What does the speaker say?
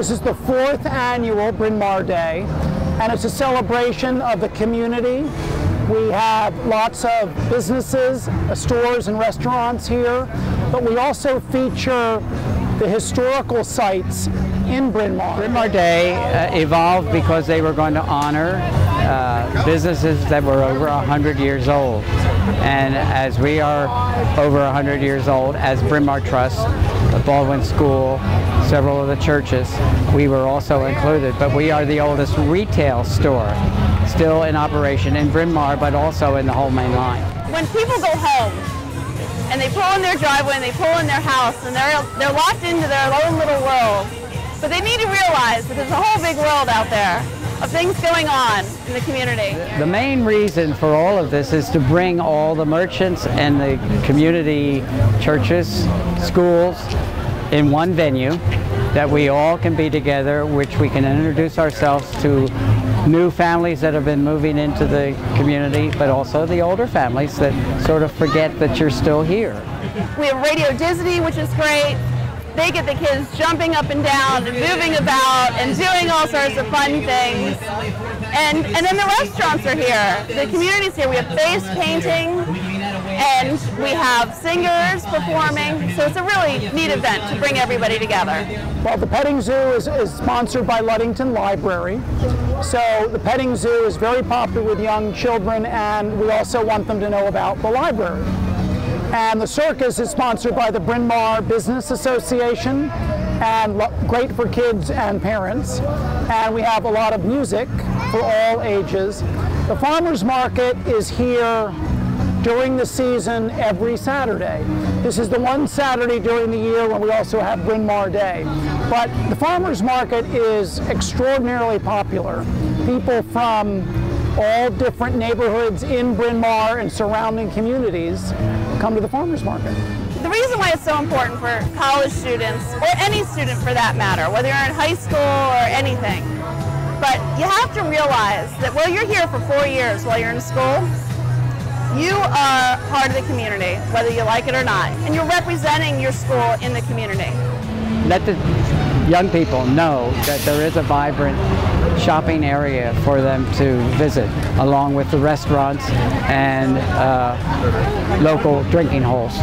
This is the fourth annual Bryn Mawr Day, and it's a celebration of the community. We have lots of businesses, uh, stores and restaurants here, but we also feature the historical sites in Bryn Mawr. Bryn Mawr Day uh, evolved because they were going to honor uh, businesses that were over 100 years old. And as we are over 100 years old, as Bryn Mawr Trust, the Baldwin School, several of the churches, we were also included. But we are the oldest retail store still in operation in Bryn Mawr, but also in the whole main line. When people go home and they pull in their driveway and they pull in their house and they're, they're locked into their own little world, but they need to realize that there's a whole big world out there of things going on in the community. The main reason for all of this is to bring all the merchants and the community churches, schools in one venue that we all can be together, which we can introduce ourselves to new families that have been moving into the community, but also the older families that sort of forget that you're still here. We have Radio Disney, which is great. They get the kids jumping up and down and moving about and doing all sorts of fun things. And, and then the restaurants are here. The community's here. We have face painting and we have singers performing. So it's a really neat event to bring everybody together. Well, the petting zoo is, is sponsored by Ludington Library. So the petting zoo is very popular with young children and we also want them to know about the library. And the circus is sponsored by the Bryn Mawr Business Association and great for kids and parents. And we have a lot of music for all ages. The farmers market is here during the season every Saturday. This is the one Saturday during the year when we also have Bryn Mawr Day. But the farmers market is extraordinarily popular. People from all different neighborhoods in Bryn Mawr and surrounding communities come to the farmers market. The reason why it's so important for college students, or any student for that matter, whether you're in high school or anything, but you have to realize that while you're here for four years while you're in school, you are part of the community, whether you like it or not, and you're representing your school in the community. Let the young people know that there is a vibrant shopping area for them to visit, along with the restaurants and uh, local drinking holes.